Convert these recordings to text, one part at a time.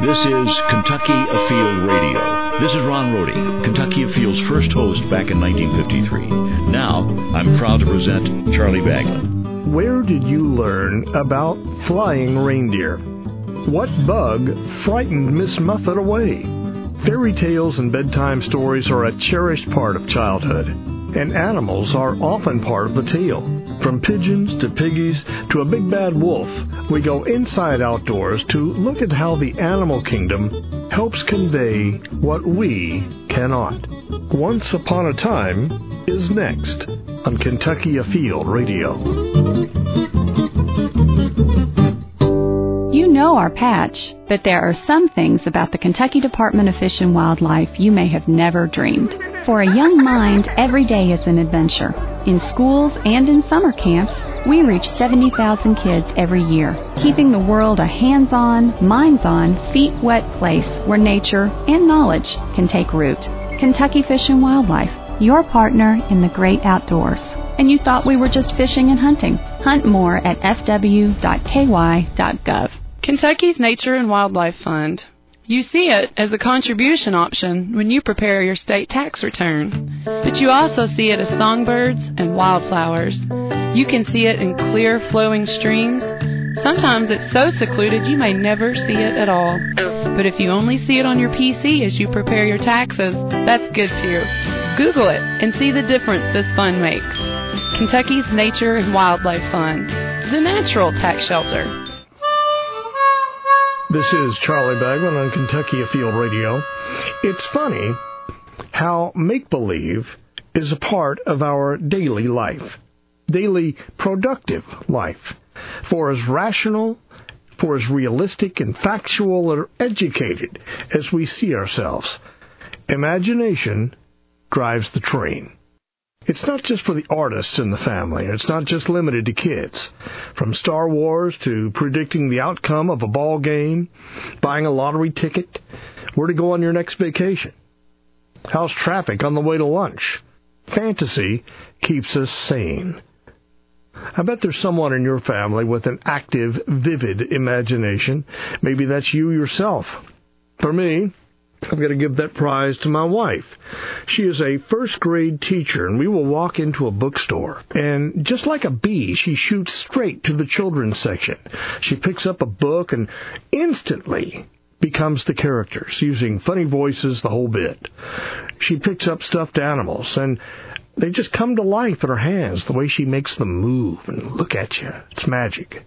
This is Kentucky Afield Radio. This is Ron Rohde, Kentucky Afield's first host back in 1953. Now, I'm proud to present Charlie Baglan. Where did you learn about flying reindeer? What bug frightened Miss Muffet away? Fairy tales and bedtime stories are a cherished part of childhood, and animals are often part of the tale. From pigeons to piggies to a big bad wolf, we go inside outdoors to look at how the animal kingdom helps convey what we cannot. Once Upon a Time is next on Kentucky Afield Radio. You know our patch, but there are some things about the Kentucky Department of Fish and Wildlife you may have never dreamed. For a young mind, every day is an adventure. In schools and in summer camps, we reach 70,000 kids every year, keeping the world a hands on, minds on, feet wet place where nature and knowledge can take root. Kentucky Fish and Wildlife, your partner in the great outdoors. And you thought we were just fishing and hunting. Hunt more at fw.ky.gov. Kentucky's Nature and Wildlife Fund. You see it as a contribution option when you prepare your state tax return. But you also see it as songbirds and wildflowers. You can see it in clear flowing streams. Sometimes it's so secluded you may never see it at all. But if you only see it on your PC as you prepare your taxes, that's good too. Google it and see the difference this fund makes. Kentucky's Nature and Wildlife Fund, the natural tax shelter. This is Charlie Baglan on Kentucky Afield Radio. It's funny how make believe is a part of our daily life, daily productive life. For as rational, for as realistic and factual or educated as we see ourselves, imagination drives the train. It's not just for the artists in the family. It's not just limited to kids. From Star Wars to predicting the outcome of a ball game, buying a lottery ticket, where to go on your next vacation. How's traffic on the way to lunch? Fantasy keeps us sane. I bet there's someone in your family with an active, vivid imagination. Maybe that's you yourself. For me, I'm going to give that prize to my wife. She is a first grade teacher, and we will walk into a bookstore. And just like a bee, she shoots straight to the children's section. She picks up a book and instantly becomes the characters, using funny voices, the whole bit. She picks up stuffed animals, and they just come to life in her hands, the way she makes them move and look at you. It's magic.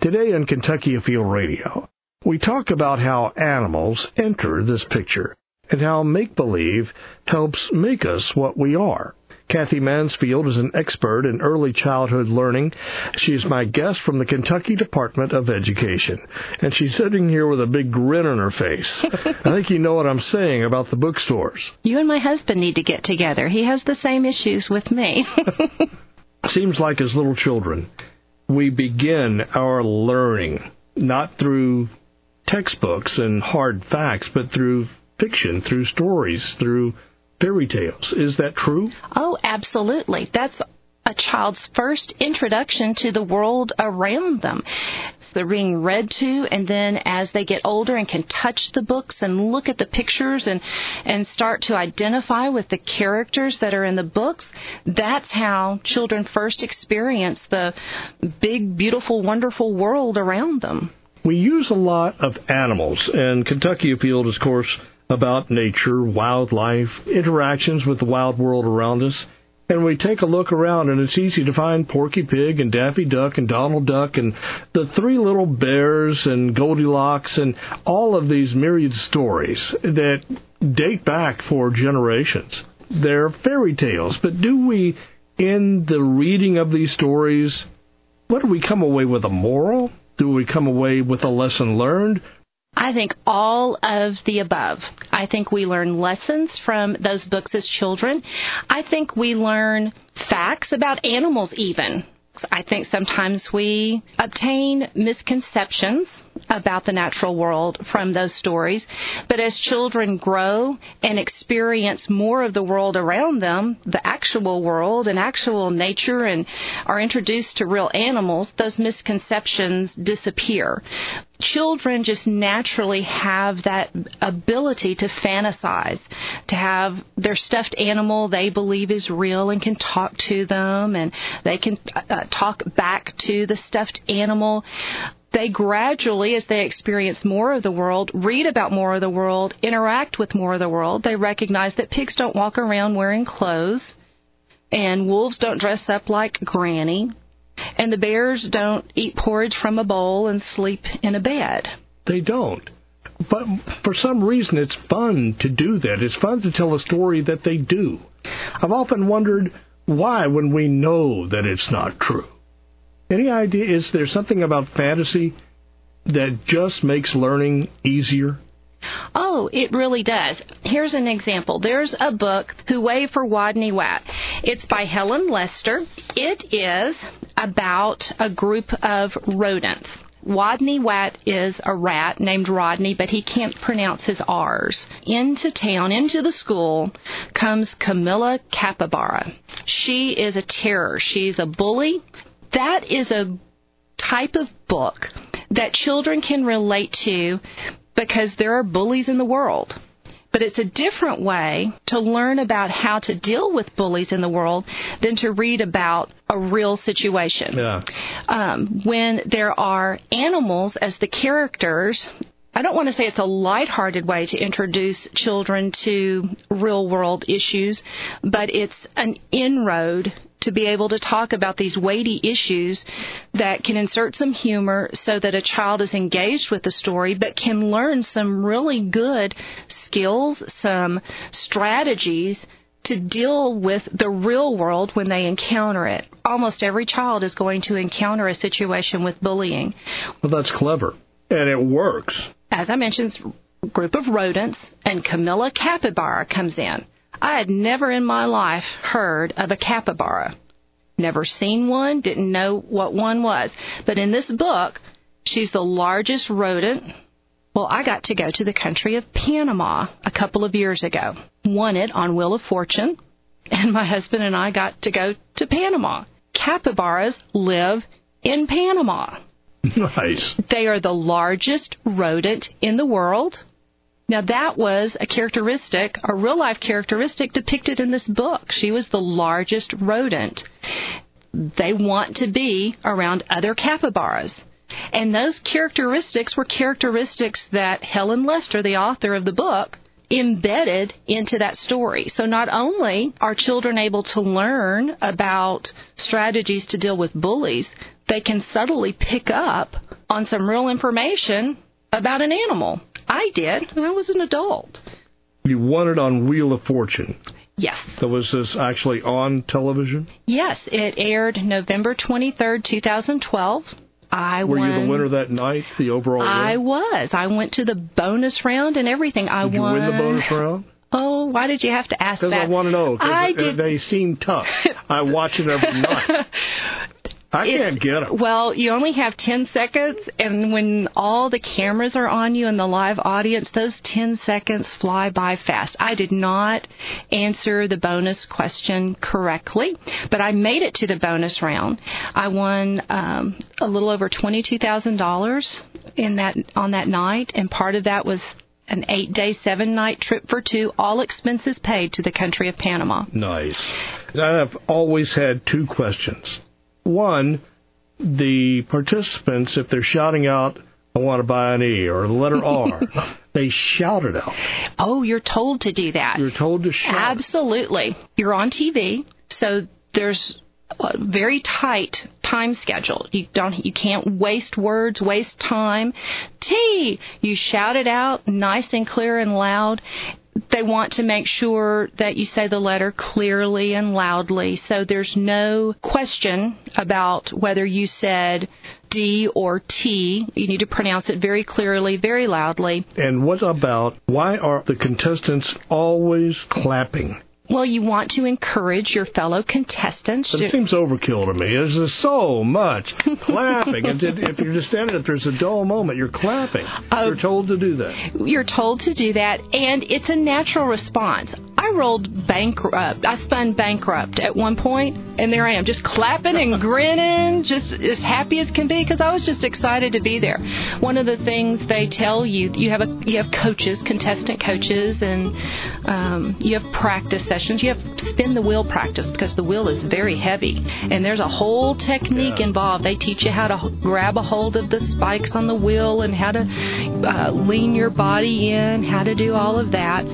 Today on Kentucky Afield Radio, we talk about how animals enter this picture and how make believe helps make us what we are. Kathy Mansfield is an expert in early childhood learning. She is my guest from the Kentucky Department of Education. And she's sitting here with a big grin on her face. I think you know what I'm saying about the bookstores. You and my husband need to get together. He has the same issues with me. Seems like as little children, we begin our learning not through textbooks and hard facts, but through fiction, through stories, through fairy tales. Is that true? Oh, absolutely. That's a child's first introduction to the world around them. They're being read to, and then as they get older and can touch the books and look at the pictures and and start to identify with the characters that are in the books, that's how children first experience the big, beautiful, wonderful world around them. We use a lot of animals, and Kentucky Afield is, of course, about nature, wildlife, interactions with the wild world around us. And we take a look around, and it's easy to find Porky Pig and Daffy Duck and Donald Duck and the three little bears and Goldilocks and all of these myriad stories that date back for generations. They're fairy tales, but do we, in the reading of these stories, what do we come away with a moral? Do we come away with a lesson learned? I think all of the above. I think we learn lessons from those books as children. I think we learn facts about animals, even. I think sometimes we obtain misconceptions about the natural world from those stories. But as children grow and experience more of the world around them, the actual world and actual nature, and are introduced to real animals, those misconceptions disappear. Children just naturally have that ability to fantasize, to have their stuffed animal they believe is real and can talk to them, and they can uh, talk back to the stuffed animal they gradually, as they experience more of the world, read about more of the world, interact with more of the world, they recognize that pigs don't walk around wearing clothes, and wolves don't dress up like Granny, and the bears don't eat porridge from a bowl and sleep in a bed. They don't. But for some reason, it's fun to do that. It's fun to tell a story that they do. I've often wondered why when we know that it's not true. Any idea? Is there something about fantasy that just makes learning easier? Oh, it really does. Here's an example. There's a book, Hooray for Wodney Wot. It's by Helen Lester. It is about a group of rodents. Wodney Wot is a rat named Rodney, but he can't pronounce his R's. Into town, into the school, comes Camilla Capybara. She is a terror. She's a bully that is a type of book that children can relate to because there are bullies in the world. But it's a different way to learn about how to deal with bullies in the world than to read about a real situation. Yeah. Um, when there are animals as the characters, I don't want to say it's a light-hearted way to introduce children to real world issues, but it's an inroad to be able to talk about these weighty issues that can insert some humor so that a child is engaged with the story but can learn some really good skills, some strategies to deal with the real world when they encounter it. Almost every child is going to encounter a situation with bullying. Well, that's clever. And it works. As I mentioned, group of rodents, and Camilla capybara comes in. I had never in my life heard of a capybara. Never seen one, didn't know what one was. But in this book, she's the largest rodent. Well, I got to go to the country of Panama a couple of years ago. Won it on Wheel of Fortune, and my husband and I got to go to Panama. Capybaras live in Panama. Nice. They are the largest rodent in the world. Now, that was a characteristic, a real life characteristic depicted in this book. She was the largest rodent. They want to be around other capybaras. And those characteristics were characteristics that Helen Lester, the author of the book, embedded into that story. So not only are children able to learn about strategies to deal with bullies, they can subtly pick up on some real information about an animal. I did, and I was an adult. You won it on Wheel of Fortune. Yes. So was this actually on television? Yes, it aired November 23rd, 2012. I Were won. you the winner that night, the overall I winner? was. I went to the bonus round and everything. I Did you won. win the bonus round? Oh, why did you have to ask that? Because? I want to know. I did. They seem tough. I watch it every night. I can't get them. Well, you only have 10 seconds, and when all the cameras are on you and the live audience, those 10 seconds fly by fast. I did not answer the bonus question correctly, but I made it to the bonus round. I won um, a little over $22,000 in that on that night, and part of that was an eight day, seven night trip for two, all expenses paid to the country of Panama. Nice. I've always had two questions. One, the participants, if they're shouting out, I want to buy an E or the letter R, they shout it out. Oh, you're told to do that. You're told to shout. Absolutely. You're on TV, so there's a very tight time schedule. You don't you can't waste words, waste time. T, you shout it out nice and clear and loud. They want to make sure that you say the letter clearly and loudly so there's no question about whether you said D or T. You need to pronounce it very clearly, very loudly. And what about why are the contestants always clapping? Well, you want to encourage your fellow contestants. It to, seems overkill to me. There's so much clapping. if, you're just standing, if there's a dull moment, you're clapping. Oh. you're told to do that. you're told to do that, and it's a natural response. I rolled bankrupt. I spun bankrupt at one point, and there I am, just clapping and grinning, just as happy as can be, because I was just excited to be there. One of the things they tell you, you have a you have coaches, contestant coaches, and um, you have practice sessions. You have spin the wheel practice because the wheel is very heavy, and there's a whole technique Yeah. involved. They teach you how to grab a hold of the spikes on the wheel and how to uh, lean your body in, how to do all of that.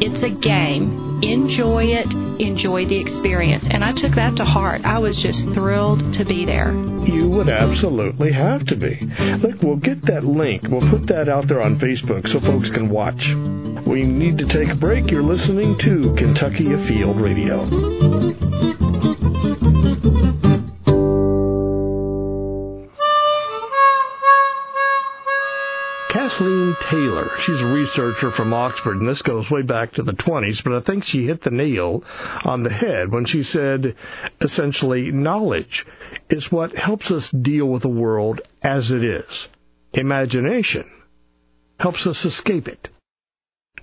It's a game. Enjoy it. Enjoy the experience. And I took that to heart. I was just thrilled to be there. You would absolutely have to be. Look, we'll get that link. We'll put that out there on Facebook so folks can watch. We need to take a break. You're listening to Kentucky Afield Radio. Kathleen Taylor. She's a researcher from Oxford, and this goes way back to the 20s, but I think she hit the nail on the head when she said essentially knowledge is what helps us deal with the world as it is. Imagination helps us escape it.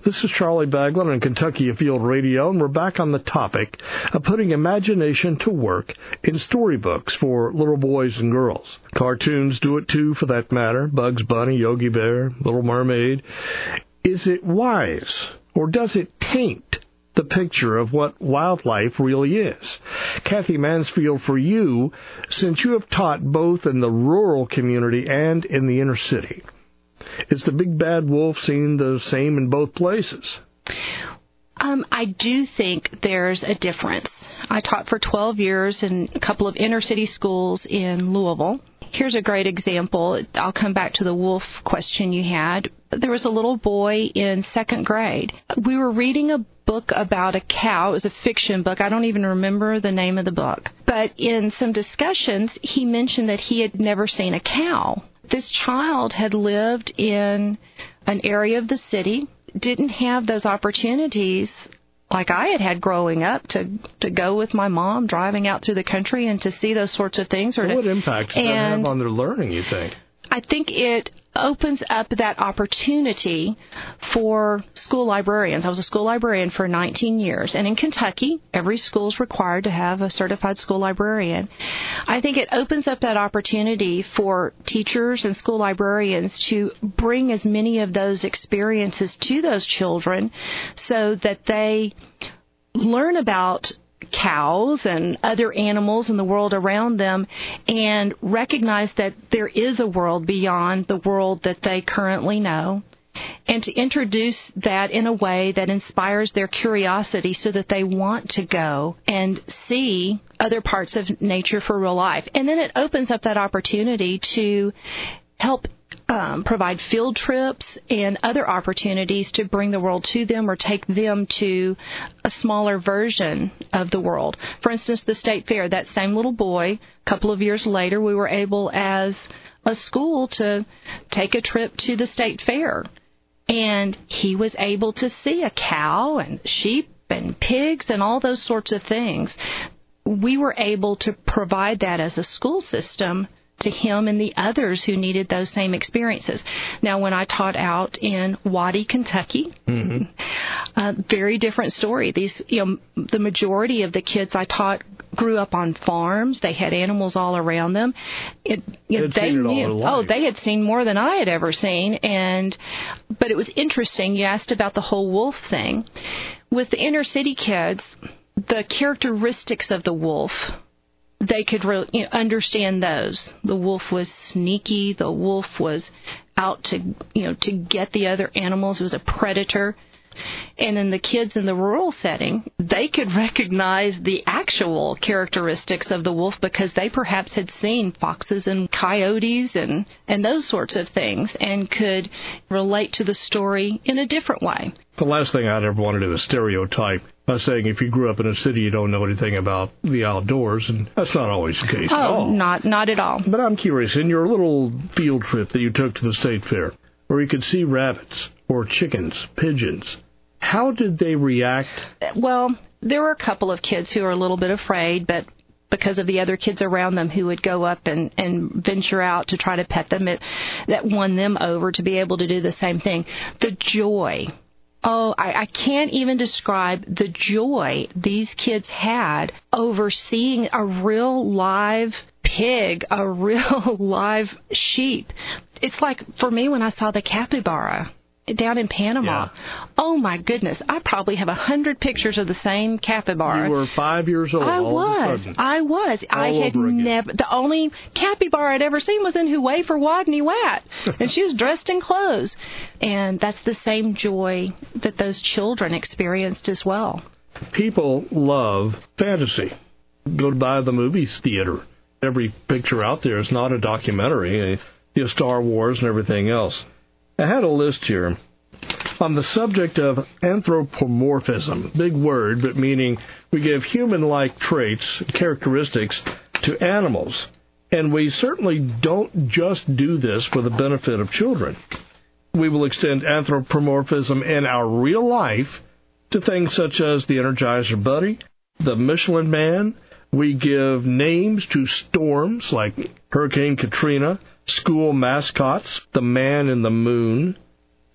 This is Charlie Baglan on Kentucky Afield Radio, and we're back on the topic of putting imagination to work in storybooks for little boys and girls. Cartoons do it too, for that matter. Bugs Bunny, Yogi Bear, Little Mermaid. Is it wise, or does it taint the picture of what wildlife really is? Kathy Mansfield, for you, since you have taught both in the rural community and in the inner city, is the big bad wolf seen the same in both places? Um, I do think there's a difference. I taught for 12 years in a couple of inner city schools in Louisville. Here's a great example. I'll come back to the wolf question you had. There was a little boy in second grade. We were reading a book about a cow. It was a fiction book. I don't even remember the name of the book. But in some discussions, he mentioned that he had never seen a cow. This child had lived in an area of the city, didn't have those opportunities like I had had growing up to to go with my mom driving out through the country and to see those sorts of things or to, What impact does that have on their learning, you think? I think it opens up that opportunity for school librarians. I was a school librarian for 19 years, and in Kentucky, every school is required to have a certified school librarian. I think it opens up that opportunity for teachers and school librarians to bring as many of those experiences to those children so that they learn about cows and other animals in the world around them and recognize that there is a world beyond the world that they currently know and to introduce that in a way that inspires their curiosity so that they want to go and see other parts of nature for real life. And then it opens up that opportunity to help um, provide field trips and other opportunities to bring the world to them or take them to a smaller version of the world. For instance, the state fair, that same little boy, a couple of years later, we were able as a school to take a trip to the state fair. And he was able to see a cow and sheep and pigs and all those sorts of things. We were able to provide that as a school system to him and the others who needed those same experiences. Now, when I taught out in Waddy, Kentucky, Mm-hmm. uh, very different story. These, you know, the majority of the kids I taught grew up on farms. They had animals all around them. It, you know, it knew. Oh, they had seen more than I had ever seen, and but it was interesting. You asked about the whole wolf thing. With the inner city kids, the characteristics of the wolf they could re- understand those. The wolf was sneaky. The wolf was out to you know to get the other animals. It was a predator. And then the kids in the rural setting, they could recognize the actual characteristics of the wolf because they perhaps had seen foxes and coyotes and, and those sorts of things and could relate to the story in a different way. The last thing I'd ever want to do is stereotype by saying if you grew up in a city, you don't know anything about the outdoors, and that's not always the case at Oh, all. not not at all. But I'm curious, in your little field trip that you took to the state fair, where you could see rabbits or chickens, pigeons, how did they react? Well, there were a couple of kids who were a little bit afraid, but because of the other kids around them who would go up and, and venture out to try to pet them, it, that won them over to be able to do the same thing. The joy. Oh, I, I can't even describe the joy these kids had over seeing a real live pig, a real live sheep. It's like for me when I saw the capybara down in Panama. Yeah. Oh my goodness! I probably have a hundred pictures of the same capybara. You were five years old. I all was. Of a sudden. I was. I had never. The only capybara I'd ever seen was in Hooray for Wodney Wot, and she was dressed in clothes. And that's the same joy that those children experienced as well. People love fantasy. Go by the movies theater. Every picture out there is not a documentary. You know, Star Wars and everything else. I had a list here on the subject of anthropomorphism. Big word, but meaning we give human-like traits, characteristics to animals. And we certainly don't just do this for the benefit of children. We will extend anthropomorphism in our real life to things such as the Energizer Bunny, the Michelin Man. We give names to storms like Hurricane Katrina, school mascots, the man in the moon,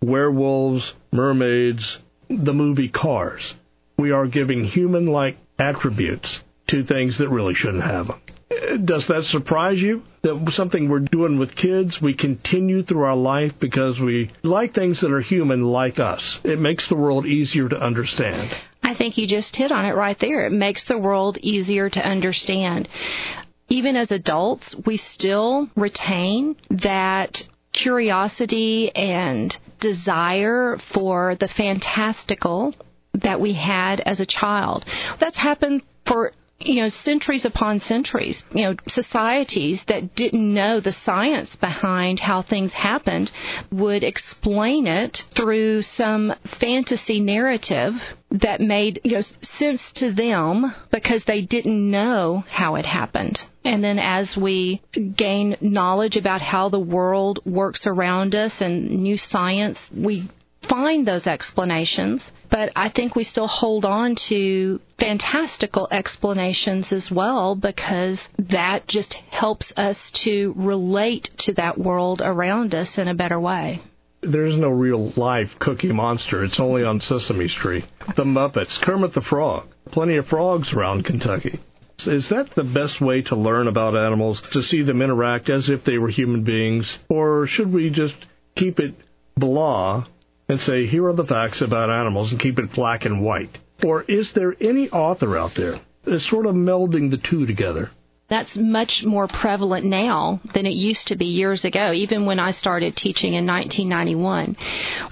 werewolves, mermaids, the movie Cars. We are giving human like attributes to things that really shouldn't have them. Does that surprise you? That something we're doing with kids, we continue through our life because we like things that are human like us. It makes the world easier to understand. I think you just hit on it right there. It makes the world easier to understand. Even as adults, we still retain that curiosity and desire for the fantastical that we had as a child. That's happened for you know centuries upon centuries you know societies that didn't know the science behind how things happened would explain it through some fantasy narrative that made you know sense to them because they didn't know how it happened. And then as we gain knowledge about how the world works around us and new science we find those explanations, but I think we still hold on to fantastical explanations as well because that just helps us to relate to that world around us in a better way. There's no real life Cookie Monster. It's only on Sesame Street. The Muppets, Kermit the Frog. Plenty of frogs around Kentucky. Is that the best way to learn about animals? To see them interact as if they were human beings? Or should we just keep it blah and say, here are the facts about animals and keep it black and white? Or is there any author out there that's sort of melding the two together? That's much more prevalent now than it used to be years ago, even when I started teaching in 1991.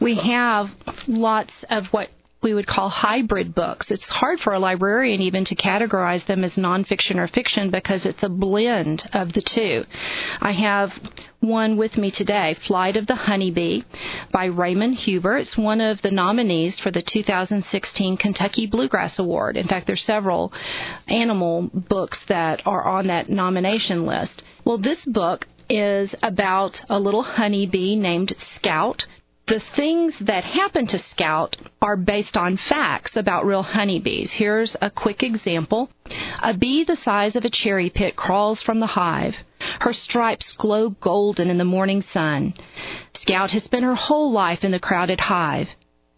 We have lots of what we would call hybrid books. It's hard for a librarian even to categorize them as nonfiction or fiction because it's a blend of the two. I have one with me today, Flight of the Honeybee by Raymond Huber. It's one of the nominees for the 2016 Kentucky Bluegrass Award. In fact, there's several animal books that are on that nomination list. Well, this book is about a little honeybee named Scout the things that happen to Scout are based on facts about real honeybees. Here's a quick example. A bee the size of a cherry pit crawls from the hive. Her stripes glow golden in the morning sun. Scout has spent her whole life in the crowded hive.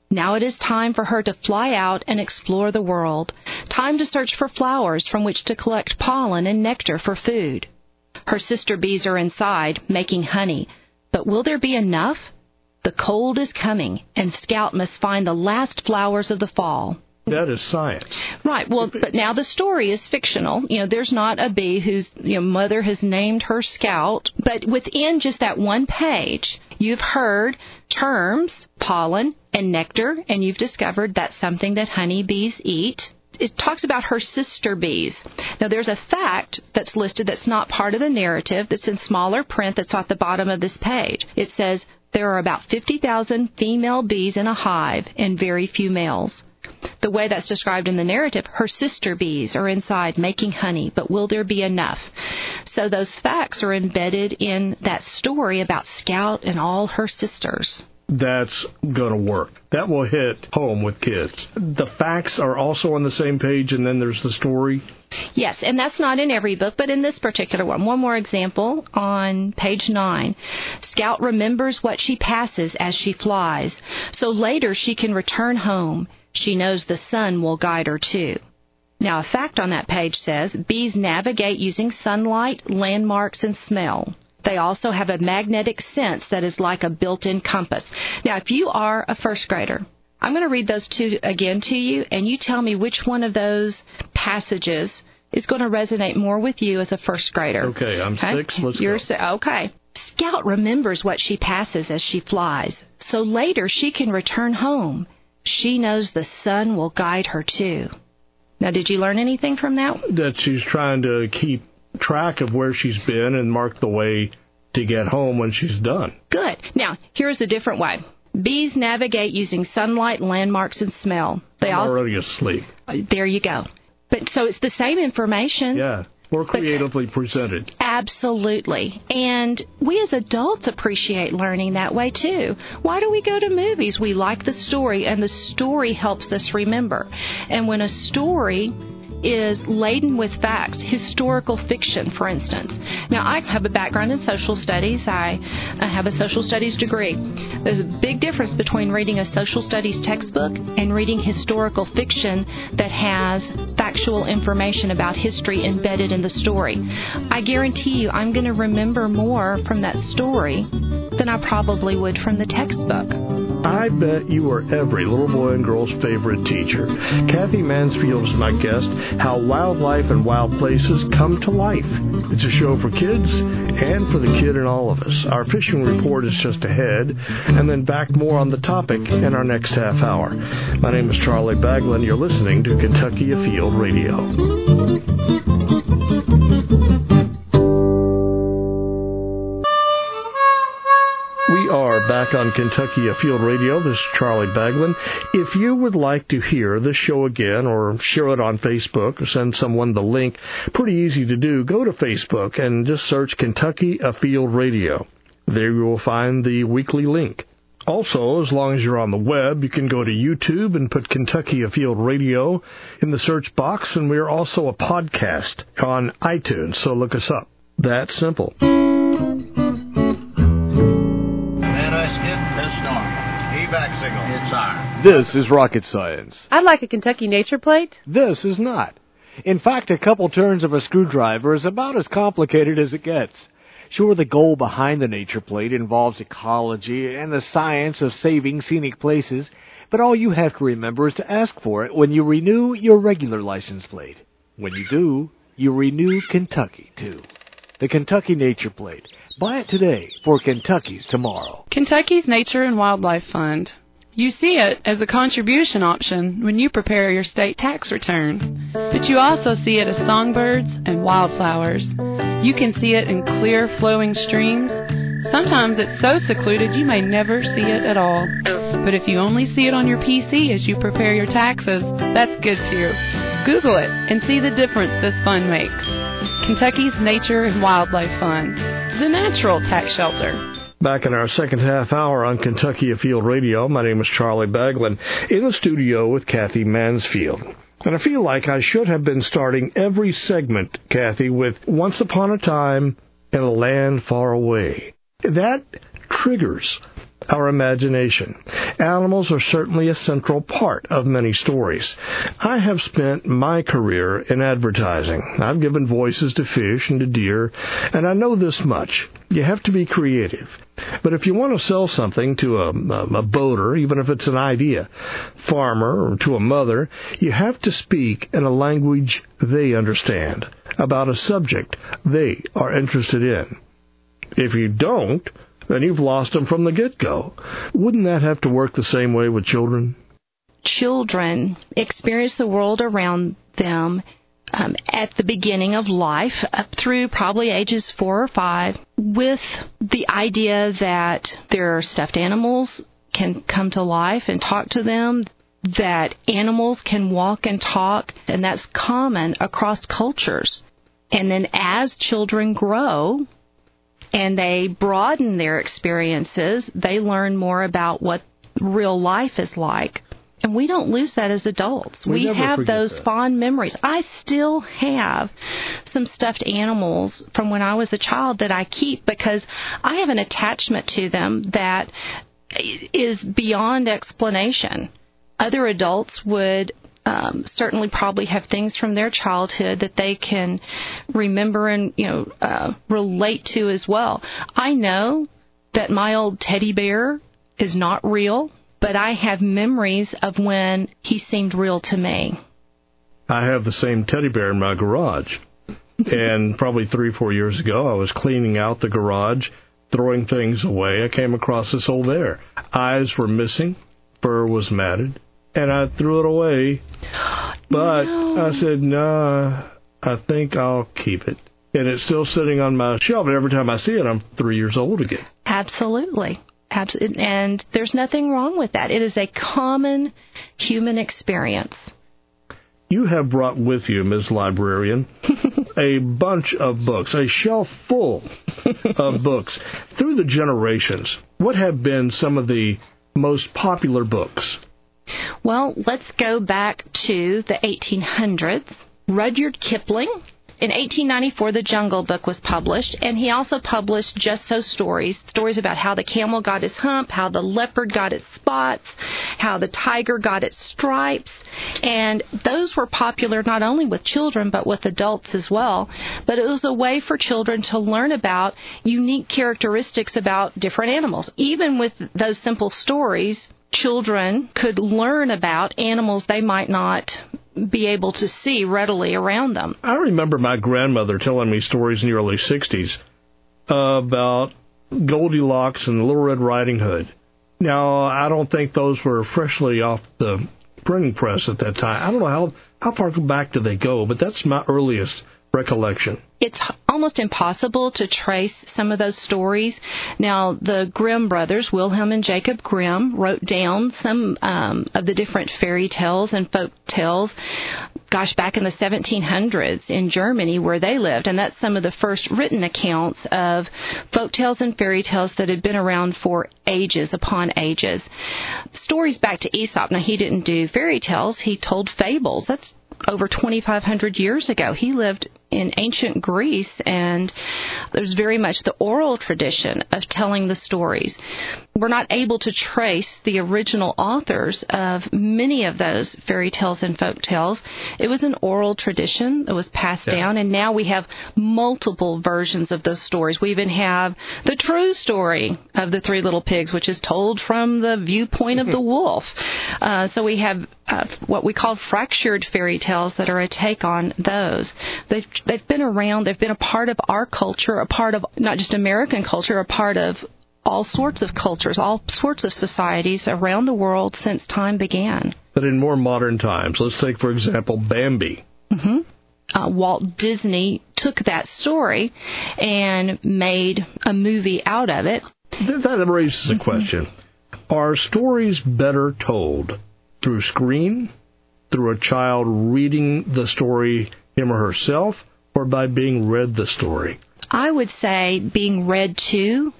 Now it is time for her to fly out and explore the world. Time to search for flowers from which to collect pollen and nectar for food. Her sister bees are inside, making honey. But will there be enough? The cold is coming, and Scout must find the last flowers of the fall. That is science. Right. Well, but now the story is fictional. You know, there's not a bee whose you know, mother has named her Scout, but within just that one page, you've heard terms, pollen, and nectar, and you've discovered that's something that honeybees eat. It talks about her sister bees. Now, there's a fact that's listed that's not part of the narrative that's in smaller print that's at the bottom of this page. It says there are about 50,000 female bees in a hive and very few males. The way that's described in the narrative, her sister bees are inside making honey, but will there be enough? So those facts are embedded in that story about Scout and all her sisters. That's going to work. That will hit home with kids. The facts are also on the same page, and then there's the story. Yes, and that's not in every book, but in this particular one. One more example on page 9. Scout remembers what she passes as she flies, so later she can return home. She knows the sun will guide her too. Now, a fact on that page says bees navigate using sunlight, landmarks, and smell. They also have a magnetic sense that is like a built in compass. Now, if you are a first grader, I'm going to read those two again to you, and you tell me which one of those passages is going to resonate more with you as a first grader. Okay, I'm okay? six. Let's You're go. okay. Scout remembers what she passes as she flies, so later she can return home. She knows the sun will guide her too. Now, did you learn anything from that? That she's trying to keep track of where she's been and mark the way to get home when she's done. Good. Now, here's a different way. Bees navigate using sunlight, landmarks, and smell. They I'm already asleep. Uh, there you go. But so it's the same information. Yeah. More creatively but, presented. Absolutely. And we as adults appreciate learning that way too. Why do we go to movies? We like the story, and the story helps us remember. And when a story is laden with facts, historical fiction, for instance. Now, I have a background in social studies. I, have a social studies degree. There's a big difference between reading a social studies textbook and reading historical fiction that has factual information about history embedded in the story. I guarantee you, I'm going to remember more from that story than I probably would from the textbook. I bet you are every little boy and girl's favorite teacher. Kathy Mansfield is my guest. How wildlife and wild places come to life. It's a show for kids and for the kid in all of us. Our fishing report is just ahead, and then back more on the topic in our next half hour. My name is Charlie Baglan. You're listening to Kentucky Afield Radio. Back on Kentucky Afield Radio. This is Charlie Baglan. If you would like to hear this show again or share it on Facebook or send someone the link, pretty easy to do. Go to Facebook and just search Kentucky Afield Radio. There you will find the weekly link. Also, as long as you're on the web, you can go to YouTube and put Kentucky Afield Radio in the search box, and we are also a podcast on iTunes, so look us up. That simple. This is rocket science. I'd like a Kentucky nature plate. This is not. In fact, a couple turns of a screwdriver is about as complicated as it gets. Sure, the goal behind the nature plate involves ecology and the science of saving scenic places, but all you have to remember is to ask for it when you renew your regular license plate. When you do, you renew Kentucky, too. The Kentucky Nature Plate. Buy it today for Kentucky's tomorrow. Kentucky's Nature and Wildlife Fund. You see it as a contribution option when you prepare your state tax return, but you also see it as songbirds and wildflowers. You can see it in clear flowing streams. Sometimes it's so secluded you may never see it at all. But if you only see it on your PC as you prepare your taxes, that's good too. Google it and see the difference this fund makes. Kentucky's Nature and Wildlife Fund, the natural tax shelter. Back in our second half hour on Kentucky Afield Radio, my name is Charlie Baglan, in the studio with Kathy Mansfield. And I feel like I should have been starting every segment, Kathy, with Once Upon a Time in a Land Far Away. That triggers our imagination. Animals are certainly a central part of many stories. I have spent my career in advertising. I've given voices to fish and to deer, and I know this much. You have to be creative. But if you want to sell something to a, a, boater, even if it's an idea, farmer, or to a mother, you have to speak in a language they understand, about a subject they are interested in. If you don't, then you've lost them from the get go. Wouldn't that have to work the same way with children? Children experience the world around them um, at the beginning of life, up through probably ages four or five, with the idea that their stuffed animals can come to life and talk to them, that animals can walk and talk, and that's common across cultures. And then as children grow, and they broaden their experiences, they learn more about what real life is like. And we don't lose that as adults. We We, have those that. fond memories. I still have some stuffed animals from when I was a child that I keep because I have an attachment to them that is beyond explanation. Other adults would um, certainly probably have things from their childhood that they can remember and you know uh, relate to as well. I know that my old teddy bear is not real, but I have memories of when he seemed real to me. I have the same teddy bear in my garage. and probably three, four years ago, I was cleaning out the garage, throwing things away. I came across this old bear. Eyes were missing, fur was matted, and I threw it away. But I said, nah, I think I'll keep it. And it's still sitting on my shelf, and every time I see it, I'm three years old again. Absolutely. Absolutely. And there's nothing wrong with that. It is a common human experience. You have brought with you, Ms. Librarian, a bunch of books, a shelf full of books. Through the generations, what have been some of the most popular books? Well, let's go back to the 1800s. Rudyard Kipling. In 1894, The Jungle Book was published, and he also published Just So stories stories about how the camel got his hump, how the leopard got its spots, how the tiger got its stripes. And those were popular not only with children, but with adults as well. But it was a way for children to learn about unique characteristics about different animals. Even with those simple stories, children could learn about animals they might not be able to see readily around them. I remember my grandmother telling me stories in the early 60s about Goldilocks and Little Red Riding Hood. Now, I don't think those were freshly off the printing press at that time. I don't know how, how far back do they go, but that's my earliest recollection. It's almost impossible to trace some of those stories. Now, the Grimm brothers, Wilhelm and Jacob Grimm, wrote down some um, of the different fairy tales and folk tales gosh, back in the 1700s in Germany where they lived, and that's some of the first written accounts of folk tales and fairy tales that had been around for ages upon ages. Stories back to Aesop. Now, he didn't do fairy tales, he told fables. That's over 2,500 years ago. He lived in ancient Greece, and there's very much the oral tradition of telling the stories. We're not able to trace the original authors of many of those fairy tales and folk tales. It was an oral tradition that was passed Yeah. down, and now we have multiple versions of those stories. We even have the true story of the Three Little Pigs, which is told from the viewpoint of the wolf. Uh, so we have uh, what we call fractured fairy tales that are a take on those. They've, they've been around, they've been a part of our culture, a part of not just American culture, a part of all sorts of cultures, all sorts of societies around the world since time began. But in more modern times, let's take, for example, Bambi. uh, Walt Disney took that story and made a movie out of it. That raises a question. Are stories better told through screen, through a child reading the story him or herself, or by being read the story? I would say being read to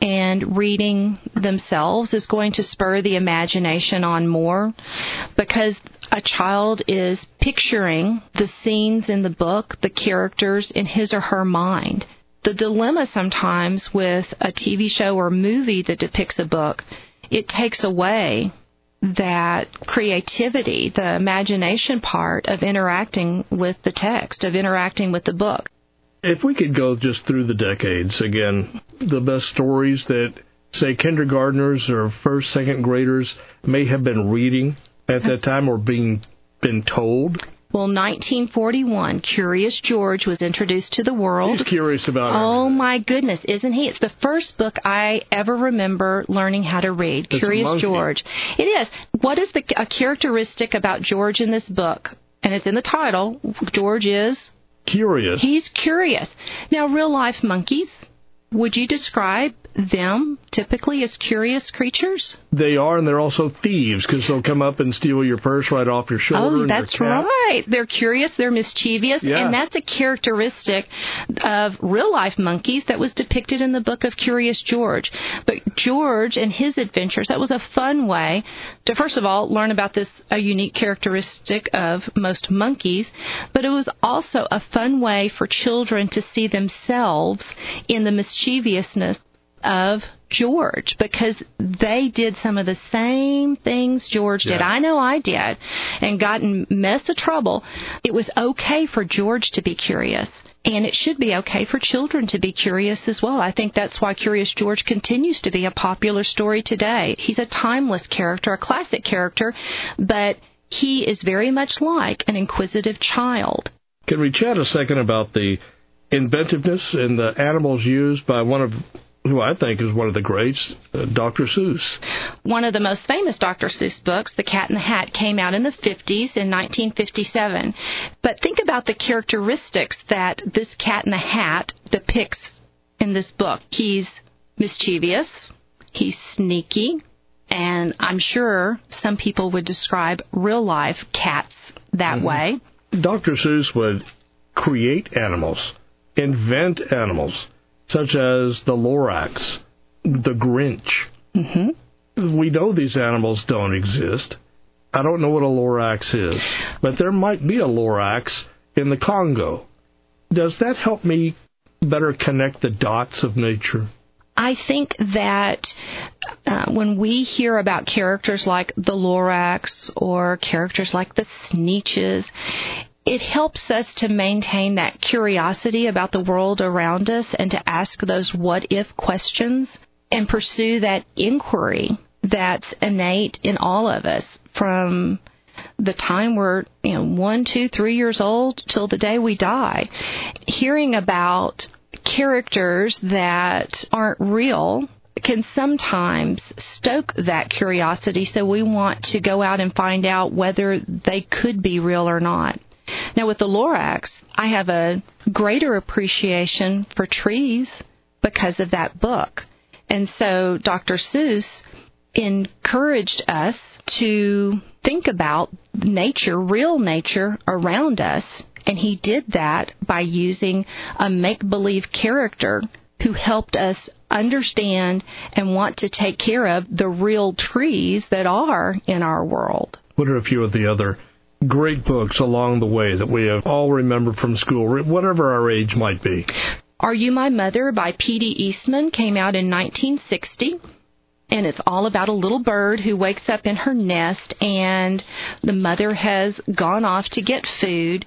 and reading themselves is going to spur the imagination on more because a child is picturing the scenes in the book, the characters in his or her mind. The dilemma sometimes with a TV show or movie that depicts a book, it takes away that creativity, the imagination part of interacting with the text, of interacting with the book. If we could go just through the decades again, the best stories that, say, kindergartners or first, second graders may have been reading at that time or being been told. Well, 1941, Curious George was introduced to the world. He's curious about it. Oh everything. my goodness, isn't he? It's the first book I ever remember learning how to read. Curious. George. It is. What is the a characteristic about George in this book? And it's in the title. George is Curious. he's curious. Now, real life monkeys. Would you describe them typically as curious creatures? They are, and they're also thieves because they'll come up and steal your purse right off your shoulder. Oh, that's right. They're curious, they're mischievous, yeah. and that's a characteristic of real life monkeys that was depicted in the book of Curious George. But George and his adventures, that was a fun way to, first of all, learn about this a unique characteristic of most monkeys, but it was also a fun way for children to see themselves in the mischievousness of George because they did some of the same things George did. Yeah. I know I did and got in mess of trouble. It was okay for George to be curious. And it should be okay for children to be curious as well. I think that's why Curious George continues to be a popular story today. He's a timeless character, a classic character, but he is very much like an inquisitive child. Can we chat a second about the inventiveness in the animals used by one of who I think is one of the greats, uh, Dr. Seuss. One of the most famous Dr. Seuss books, The Cat in the Hat, came out in the 50s in 1957. But think about the characteristics that this cat in the hat depicts in this book. He's mischievous, he's sneaky, and I'm sure some people would describe real life cats that Mm-hmm. way. Dr. Seuss would create animals, invent animals, such as the Lorax, the Grinch. hmm We know these animals don't exist. I don't know what a Lorax is, but there might be a Lorax in the Congo. Does that help me better connect the dots of nature? I think that uh, when we hear about characters like the Lorax or characters like the Sneetches, it helps us to maintain that curiosity about the world around us and to ask those what if questions and pursue that inquiry that's innate in all of us from the time we're you know one two three years old till the day we die. Hearing about characters that aren't real can sometimes stoke that curiosity so we want to go out and find out whether they could be real or not now with the Lorax, I have a greater appreciation for trees because of that book. And so Dr. Seuss encouraged us to think about nature, real nature around us. And he did that by using a make believe character who helped us understand and want to take care of the real trees that are in our world. What are a few of the other great books along the way that we have all remembered from school, whatever our age might be? Are You My Mother by P.D. Eastman came out in 1960. And it's all about a little bird who wakes up in her nest, and the mother has gone off to get food.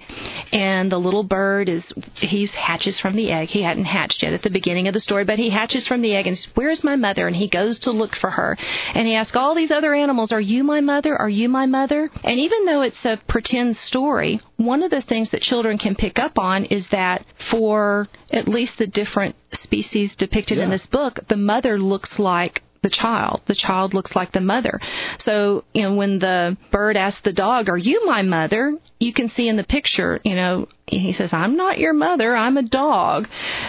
And the little bird is, he hatches from the egg. He hadn't hatched yet at the beginning of the story, but he hatches from the egg and says, Where's my mother? And he goes to look for her. And he asks all these other animals, Are you my mother? Are you my mother? And even though it's a pretend story, one of the things that children can pick up on is that for at least the different species depicted in this book, the mother looks like the child. The child looks like the mother. So, you know, when the bird asks the dog, Are you my mother? You can see in the picture, you know, he says, I'm not your mother, I'm a dog.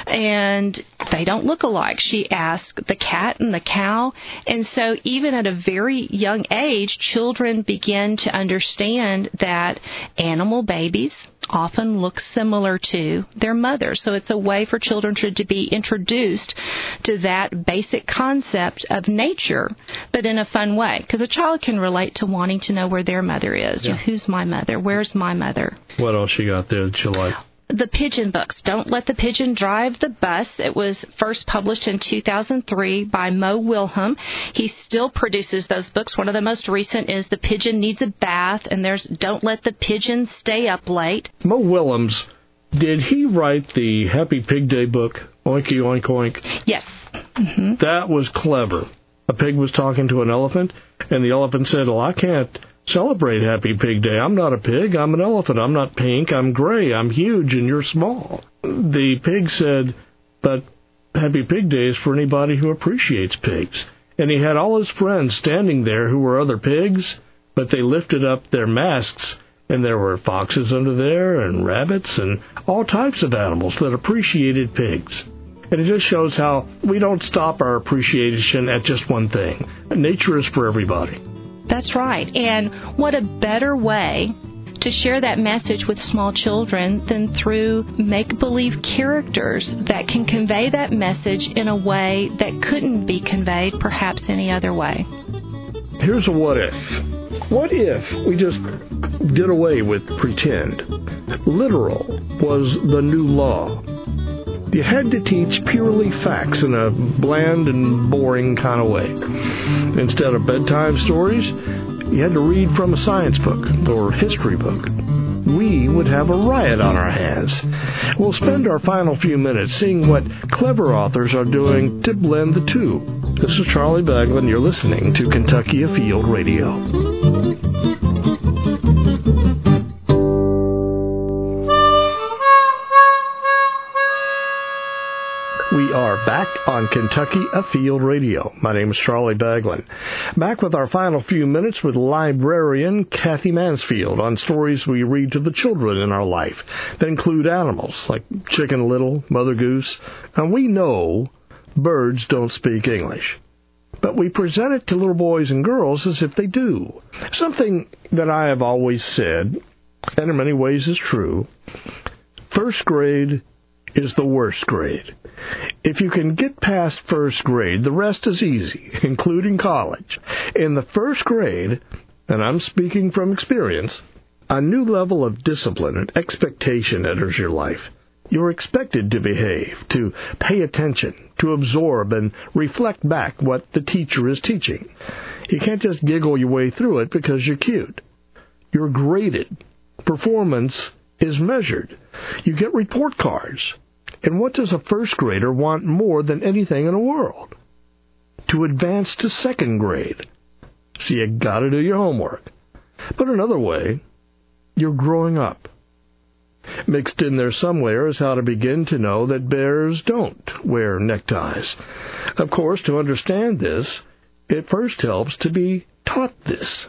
And they don't look alike. She asked the cat and the cow. And so, even at a very young age, children begin to understand that animal babies often look similar to their mother. So, it's a way for children to, to be introduced to that basic concept of nature, but in a fun way. Because a child can relate to wanting to know where their mother is. Know, Who's my mother? Where's my mother? What else you got there that you like? The pigeon books. Don't let the pigeon drive the bus. It was first published in 2003 by Mo Willems. He still produces those books. One of the most recent is the pigeon needs a bath and there's don't let the pigeon stay up late. Mo Willems, did he write the Happy Pig Day book, Oinky Oink Oink? yes. Hmm That was clever. A pig was talking to an elephant, and the elephant said, Well, I can't celebrate Happy Pig Day. I'm not a pig. I'm an elephant. I'm not pink. I'm gray. I'm huge, and you're small. The pig said, But Happy Pig Day is for anybody who appreciates pigs. And he had all his friends standing there who were other pigs, but they lifted up their masks, and there were foxes under there, and rabbits, and all types of animals that appreciated pigs. And it just shows how we don't stop our appreciation at just one thing. Nature is for everybody. That's right. And what a better way to share that message with small children than through make believe characters that can convey that message in a way that couldn't be conveyed perhaps any other way. Here's a what if. What if we just did away with pretend? Literal was the new law. You had to teach purely facts in a bland and boring kind of way. Instead of bedtime stories, you had to read from a science book or history book. We would have a riot on our hands. We'll spend our final few minutes seeing what clever authors are doing to blend the two. This is Charlie Baglan. You're listening to Kentucky Afield Radio. Back on Kentucky Afield Radio. My name is Charlie Baglan. Back with our final few minutes with librarian Kathy Mansfield on stories we read to the children in our life that include animals like Chicken Little, Mother Goose, and we know birds don't speak English. But we present it to little boys and girls as if they do. Something that I have always said, and in many ways is true, first grade is the worst grade. If you can get past first grade, the rest is easy, including college. In the first grade, and I'm speaking from experience, a new level of discipline and expectation enters your life. You're expected to behave, to pay attention, to absorb and reflect back what the teacher is teaching. You can't just giggle your way through it because you're cute. You're graded. Performance is measured. You get report cards. And what does a first grader want more than anything in the world? To advance to second grade. So you gotta do your homework. But another way, you're growing up. Mixed in there somewhere is how to begin to know that bears don't wear neckties. Of course, to understand this, it first helps to be taught this.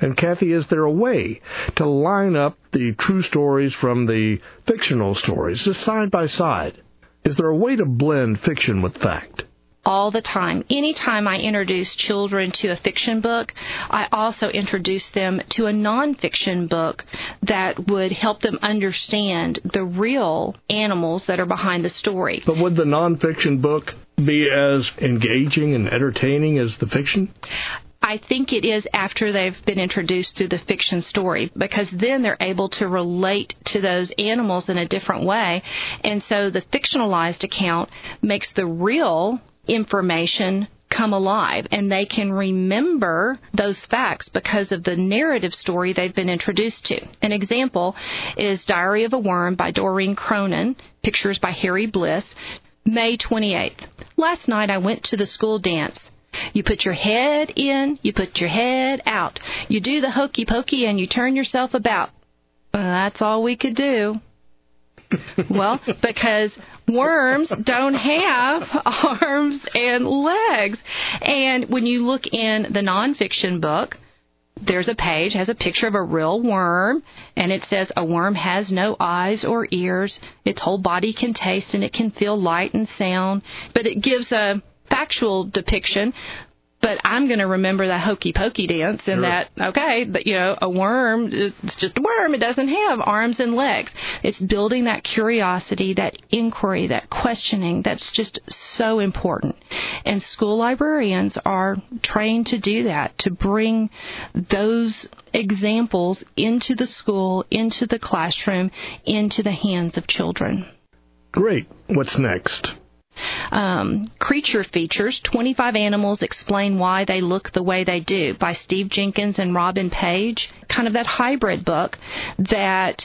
And Kathy, is there a way to line up the true stories from the fictional stories, just side by side? Is there a way to blend fiction with fact? all the time. Anytime I introduce children to a fiction book, I also introduce them to a nonfiction book that would help them understand the real animals that are behind the story. But would the nonfiction book be as engaging and entertaining as the fiction? I think it is after they've been introduced to the fiction story because then they're able to relate to those animals in a different way. And so the fictionalized account makes the real information come alive and they can remember those facts because of the narrative story they've been introduced to. An example is Diary of a Worm by Doreen Cronin, pictures by Harry Bliss, May 28th. Last night I went to the school dance. You put your head in, you put your head out. You do the hokey pokey and you turn yourself about. Well, that's all we could do. well, because worms don't have arms and legs. And when you look in the nonfiction book, there's a page has a picture of a real worm and it says a worm has no eyes or ears its whole body can taste and it can feel light and sound but it gives a factual depiction but I'm going to remember that hokey pokey dance and sure. that okay, but you know, a worm it's just a worm. It doesn't have arms and legs. It's building that curiosity, that inquiry, that questioning. That's just so important. And school librarians are trained to do that, to bring those examples into the school, into the classroom, into the hands of children. Great. What's next? Um, creature features 25 animals explain why they look the way they do by Steve Jenkins and Robin Page. Kind of that hybrid book that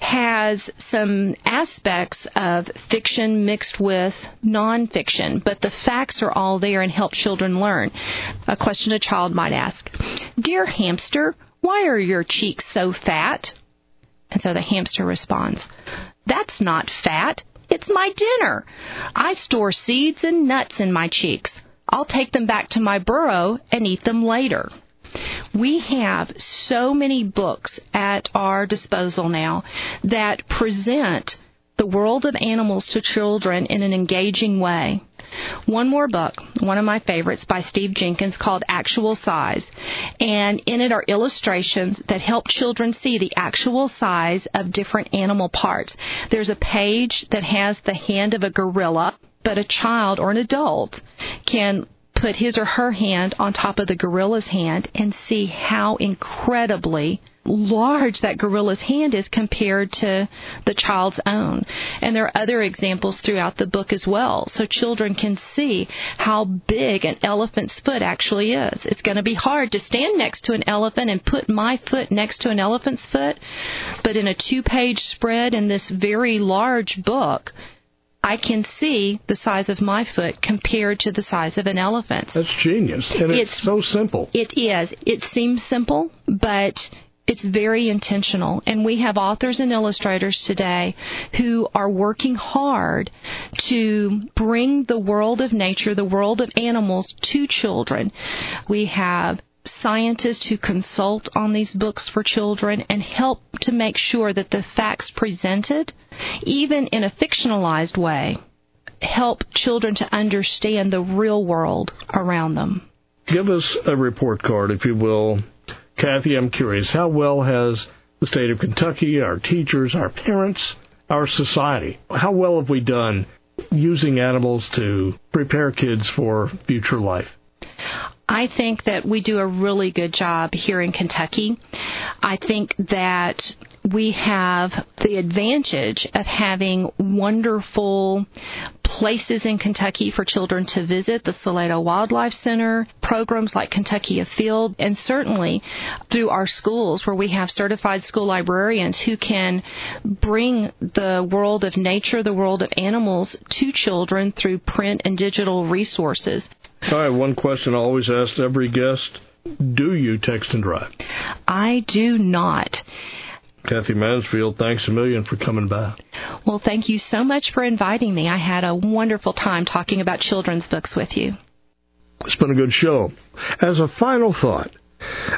has some aspects of fiction mixed with nonfiction, but the facts are all there and help children learn. A question a child might ask Dear hamster, why are your cheeks so fat? And so the hamster responds, That's not fat. It's my dinner. I store seeds and nuts in my cheeks. I'll take them back to my burrow and eat them later. We have so many books at our disposal now that present the world of animals to children in an engaging way. One more book, one of my favorites by Steve Jenkins called Actual Size. And in it are illustrations that help children see the actual size of different animal parts. There's a page that has the hand of a gorilla, but a child or an adult can put his or her hand on top of the gorilla's hand and see how incredibly large that gorilla's hand is compared to the child's own. And there are other examples throughout the book as well, so children can see how big an elephant's foot actually is. It's going to be hard to stand next to an elephant and put my foot next to an elephant's foot, but in a two page spread in this very large book, I can see the size of my foot compared to the size of an elephant. That's genius. And it's, it's so simple. It is. It seems simple, but it's very intentional. And we have authors and illustrators today who are working hard to bring the world of nature, the world of animals to children. We have scientists who consult on these books for children and help to make sure that the facts presented, even in a fictionalized way, help children to understand the real world around them. Give us a report card, if you will. Kathy, I'm curious, how well has the state of Kentucky, our teachers, our parents, our society, how well have we done using animals to prepare kids for future life? I think that we do a really good job here in Kentucky. I think that we have the advantage of having wonderful places in Kentucky for children to visit, the Salato Wildlife Center, programs like Kentucky Afield, and certainly through our schools where we have certified school librarians who can bring the world of nature, the world of animals to children through print and digital resources. All right, one question I always ask every guest Do you text and drive? I do not. Kathy Mansfield, thanks a million for coming by. Well, thank you so much for inviting me. I had a wonderful time talking about children's books with you. It's been a good show. As a final thought,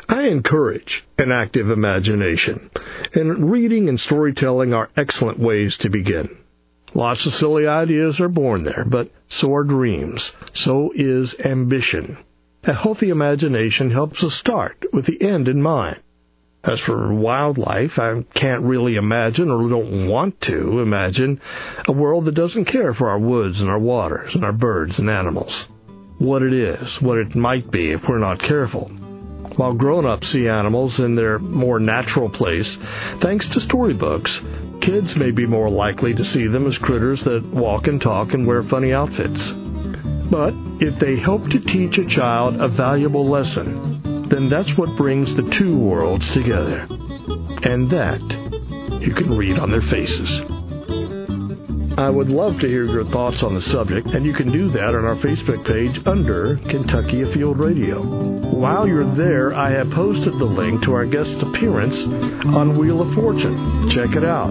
I encourage an active imagination, and reading and storytelling are excellent ways to begin. Lots of silly ideas are born there, but so are dreams. So is ambition. A healthy imagination helps us start with the end in mind. As for wildlife, I can't really imagine or don't want to imagine a world that doesn't care for our woods and our waters and our birds and animals. What it is, what it might be if we're not careful. While grown ups see animals in their more natural place, thanks to storybooks, Kids may be more likely to see them as critters that walk and talk and wear funny outfits. But if they help to teach a child a valuable lesson, then that's what brings the two worlds together. And that you can read on their faces. I would love to hear your thoughts on the subject, and you can do that on our Facebook page under Kentucky Afield Radio. While you're there, I have posted the link to our guest appearance on Wheel of Fortune. Check it out.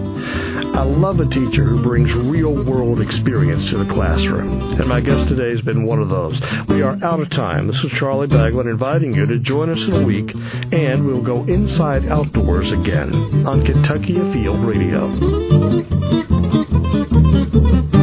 I love a teacher who brings real world experience to the classroom, and my guest today has been one of those. We are out of time. This is Charlie Baglan inviting you to join us in a week, and we'll go inside outdoors again on Kentucky Afield Radio. なるほど。